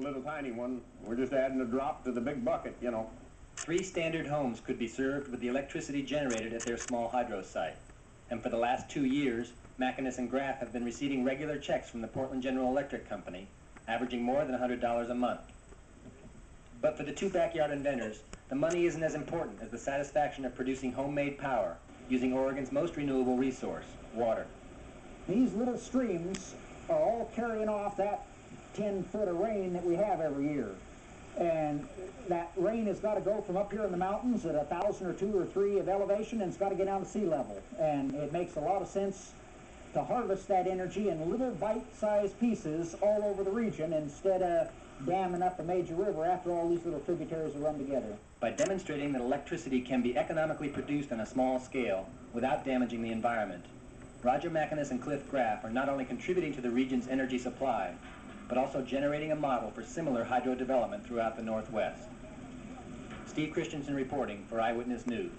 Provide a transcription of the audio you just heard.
Little tiny one, we're just adding a drop to the big bucket, you know. Three standard homes could be served with the electricity generated at their small hydro site. And for the last two years, Macinus and Graff have been receiving regular checks from the Portland General Electric Company, averaging more than $100 a month. But for the two backyard inventors, the money isn't as important as the satisfaction of producing homemade power using Oregon's most renewable resource, water. These little streams are all carrying off that 10 foot of rain that we have every year. And that rain has got to go from up here in the mountains at a thousand or two or three of elevation and it's got to get down to sea level. And it makes a lot of sense to harvest that energy in little bite-sized pieces all over the region instead of damming up a major river after all these little tributaries are run together. By demonstrating that electricity can be economically produced on a small scale without damaging the environment, Roger Macinus and Cliff Graff are not only contributing to the region's energy supply, but also generating a model for similar hydro development throughout the Northwest. Steve Christensen reporting for Eyewitness News.